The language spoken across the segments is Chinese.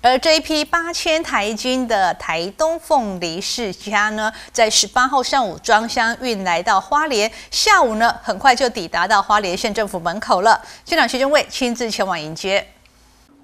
而这一批八千台斤的台东凤梨世家呢，在十八号上午装箱运来到花莲，下午呢很快就抵达到花莲县政府门口了。县长徐正伟亲自前往迎接。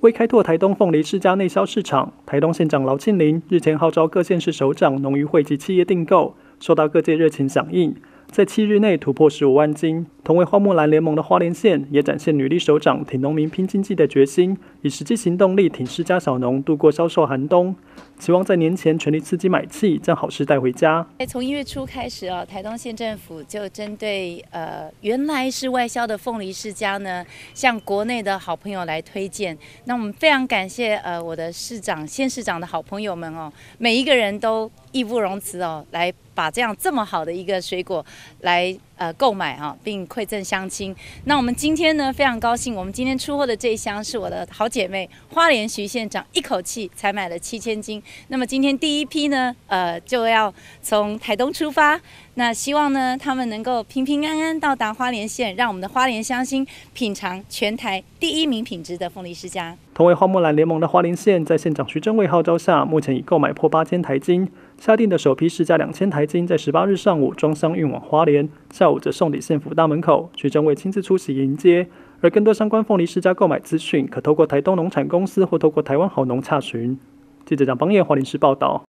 为开拓台东凤梨世家内销市场，台东县长劳庆林日前号召各县市首长、农渔会及企业订购，受到各界热情响应。在七日内突破十五万斤，同为花木兰联盟的花莲县也展现女力首长挺农民拼经济的决心，以实际行动力挺世家小农度过销售寒冬，期望在年前全力刺激买气，将好事带回家。从一月初开始啊，台东县政府就针对呃原来是外销的凤梨世家呢，向国内的好朋友来推荐。那我们非常感谢呃我的市长、县市长的好朋友们哦，每一个人都。义不容辞哦，来把这样这么好的一个水果来呃购买哈，并馈赠乡亲。那我们今天呢非常高兴，我们今天出货的这一箱是我的好姐妹花莲徐县长一口气才买了七千斤。那么今天第一批呢，呃就要从台东出发，那希望呢他们能够平平安安到达花莲县，让我们的花莲乡亲品尝全台第一名品质的凤梨世家。同为花木兰联盟的花莲县，在县长徐正伟号召下，目前已购买破八千台金。下定的首批市价两千台金，在十八日上午装箱运往花莲，下午则送抵县府大门口，徐正伟亲自出席迎接。而更多相关凤梨世家购买资讯，可透过台东农产公司或透过台湾好农查询。记者蒋邦彦华林市报道。